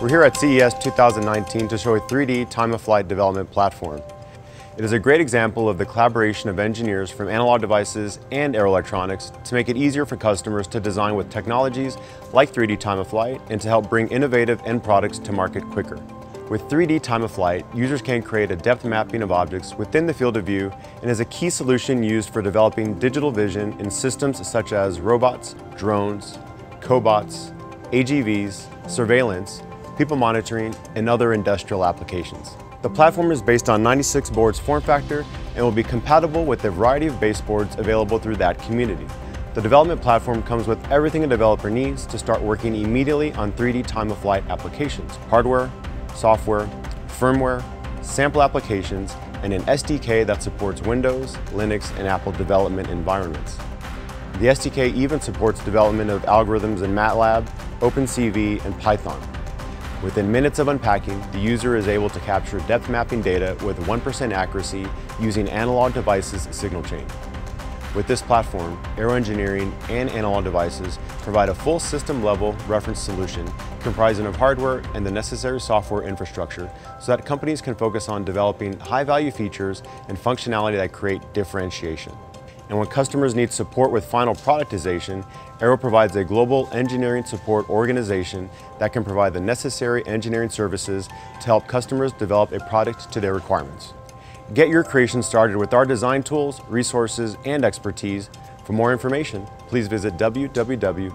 We're here at CES 2019 to show a 3D time-of-flight development platform. It is a great example of the collaboration of engineers from analog devices and Arrow Electronics to make it easier for customers to design with technologies like 3D time-of-flight and to help bring innovative end products to market quicker. With 3D time-of-flight, users can create a depth mapping of objects within the field of view and is a key solution used for developing digital vision in systems such as robots, drones, cobots, AGVs, surveillance, people monitoring, and other industrial applications. The platform is based on 96 boards form factor and will be compatible with a variety of baseboards available through that community. The development platform comes with everything a developer needs to start working immediately on 3D time-of-flight applications, hardware, software, firmware, sample applications, and an SDK that supports Windows, Linux, and Apple development environments. The SDK even supports development of algorithms in MATLAB, OpenCV, and Python. Within minutes of unpacking, the user is able to capture depth mapping data with 1% accuracy using analog devices signal chain. With this platform, Arrow Engineering and Analog Devices provide a full system-level reference solution comprising of hardware and the necessary software infrastructure so that companies can focus on developing high-value features and functionality that create differentiation. And when customers need support with final productization, Arrow provides a global engineering support organization that can provide the necessary engineering services to help customers develop a product to their requirements. Get your creation started with our design tools, resources, and expertise. For more information, please visit www.arrow.com.